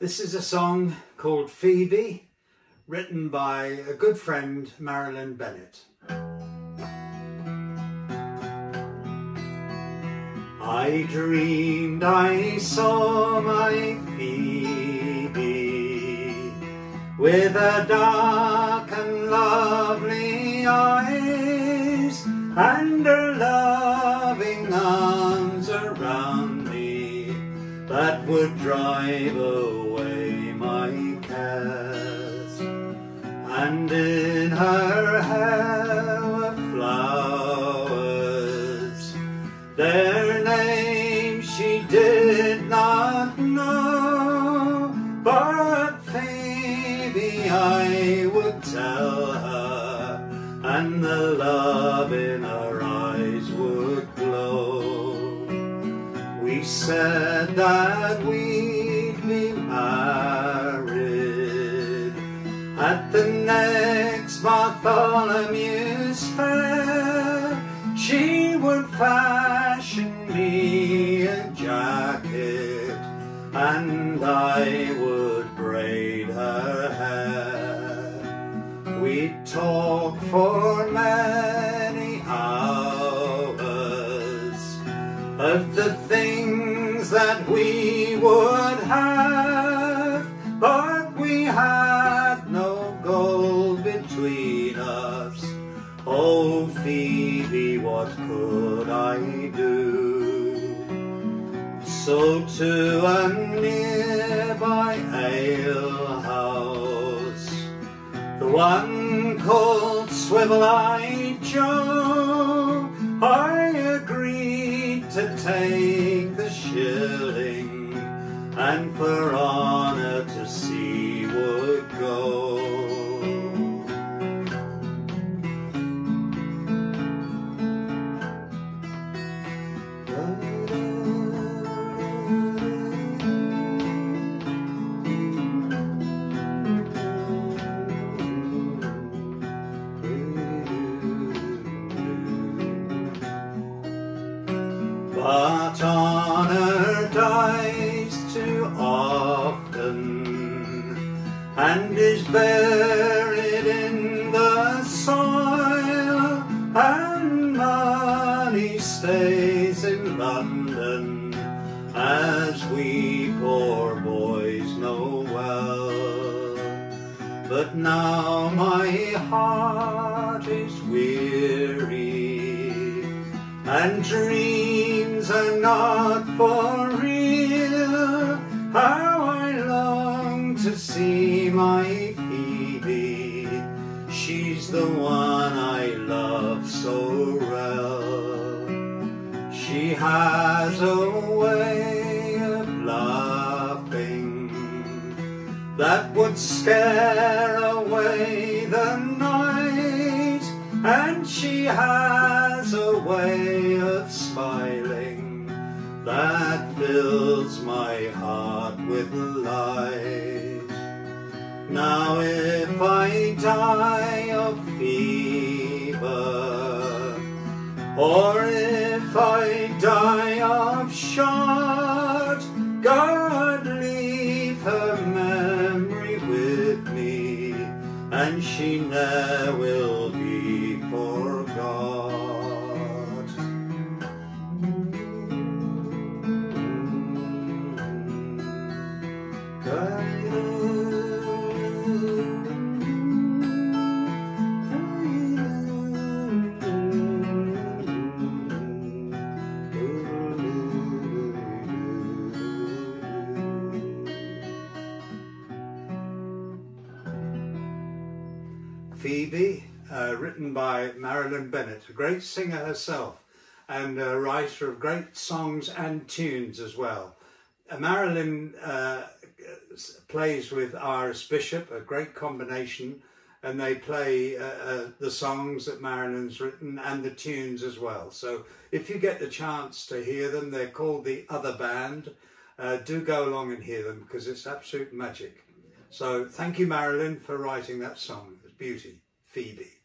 This is a song called Phoebe, written by a good friend, Marilyn Bennett. I dreamed I saw my Phoebe with a dark and lovely eyes and her loving that would drive away my cares. And in her hair were flowers. Their names she did not know but Phoebe I would tell her. And the love said that we'd be married at the next Bartholomew's fair. She would fashion me a jacket and I would braid her hair. We'd talk for many hours of the things we would have, but we had no gold between us. Oh Phoebe, what could I do? So to a nearby alehouse, the one called Swivel-Eyed Joe, I agreed to take the shilling and for honour to sea would go. But honor buried in the soil and money stays in London as we poor boys know well. But now my heart is weary and dreams are not for real. How I long to see my. She's the one I love so well. She has a way of laughing that would scare away the night and she has a way of smiling that fills my heart with light. Now if I die of fever, or if I die of shot, God leave her memory with me, and she ne'er will be forgot. Phoebe, uh, written by Marilyn Bennett, a great singer herself and a writer of great songs and tunes as well. Uh, Marilyn uh, plays with Iris Bishop, a great combination, and they play uh, uh, the songs that Marilyn's written and the tunes as well. So if you get the chance to hear them, they're called the Other Band. Uh, do go along and hear them because it's absolute magic. So thank you, Marilyn, for writing that song. Beauty. Phoebe.